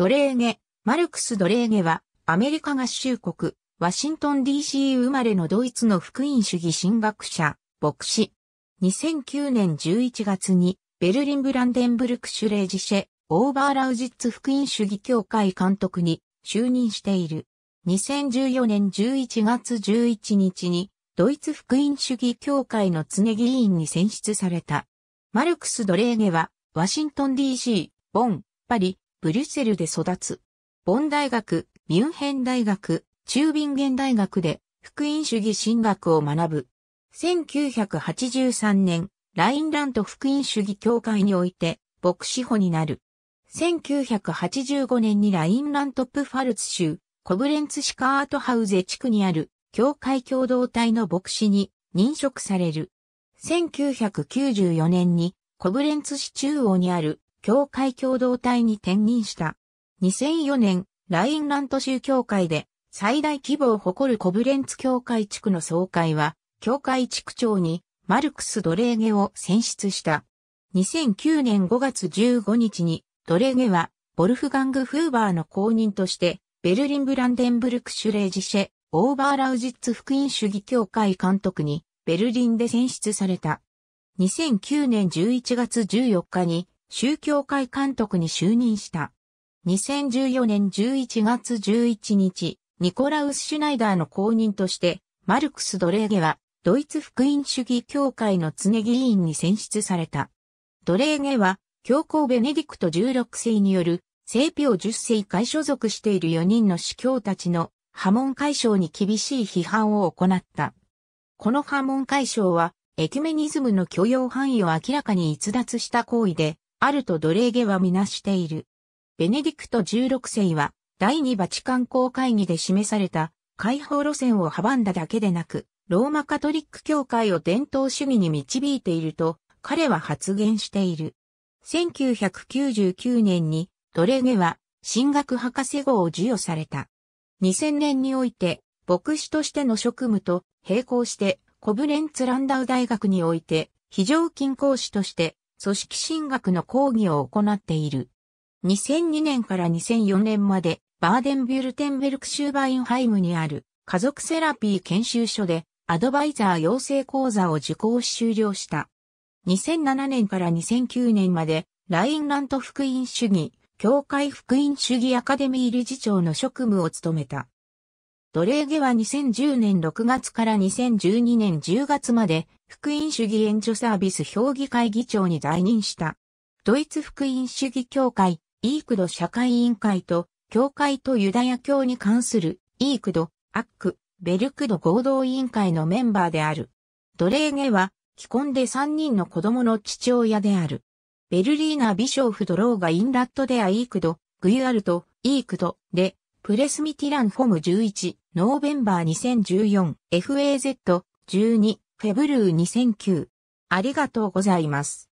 ドレーゲ、マルクス・ドレーゲは、アメリカ合衆国、ワシントン DC 生まれのドイツの福音主義神学者、牧師。2009年11月に、ベルリン・ブランデンブルクシュレージシェ、オーバーラウジッツ福音主義協会監督に就任している。2014年11月11日に、ドイツ福音主義協会の常議員に選出された。マルクス・ドレーゲは、ワシントン DC、ボン、パリ、ブリュッセルで育つ。ボン大学、ミュンヘン大学、チュービンゲン大学で福音主義神学を学ぶ。1983年、ラインラント福音主義協会において牧師補になる。1985年にラインラントプファルツ州、コブレンツシカートハウゼ地区にある、教会共同体の牧師に認職される。1994年に、コブレンツ市中央にある、教会共同体に転任した。2004年、ラインラント州教会で、最大規模を誇るコブレンツ教会地区の総会は、教会地区長に、マルクス・ドレーゲを選出した。2009年5月15日に、ドレーゲは、ボルフガング・フーバーの公認として、ベルリン・ブランデンブルク・シュレージシェ、オーバーラウジッツ福音主義協会監督に、ベルリンで選出された。2009年11月14日に、宗教会監督に就任した。2014年11月11日、ニコラウス・シュナイダーの公認として、マルクス・ドレーゲは、ドイツ福音主義協会の常議員に選出された。ドレーゲは、教皇ベネディクト16世による、聖ピオ10世会所属している4人の司教たちの波紋解消に厳しい批判を行った。この波紋解消は、エキュメニズムの許容範囲を明らかに逸脱した行為で、あるとドレーゲはみなしている。ベネディクト16世は、第二バチカン公会議で示された解放路線を阻んだだけでなく、ローマカトリック教会を伝統主義に導いていると、彼は発言している。1999年にドレゲは神学博士号を授与された。2000年において牧師としての職務と並行してコブレンツランダウ大学において非常勤講師として組織神学の講義を行っている。2002年から2004年までバーデンビュルテンベルクシューバインハイムにある家族セラピー研修所でアドバイザー養成講座を受講し修了した。2007年から2009年まで、ラインラント福音主義教会福音主義アカデミー理事長の職務を務めた。ドレーゲは2010年6月から2012年10月まで、福音主義援助サービス評議会議長に在任した。ドイツ福音主義協会、イークド社会委員会と、教会とユダヤ教に関する、イークド、アック、ベルクド合同委員会のメンバーである。ドレーゲは、既婚で3人の子供の父親である。ベルリーナ・ビショーフ・ドローがインラットでアイークド、グユアルト、イークド、で、プレスミティランフォム11、ノーベンバー2014、FAZ12、フェブルー2009。ありがとうございます。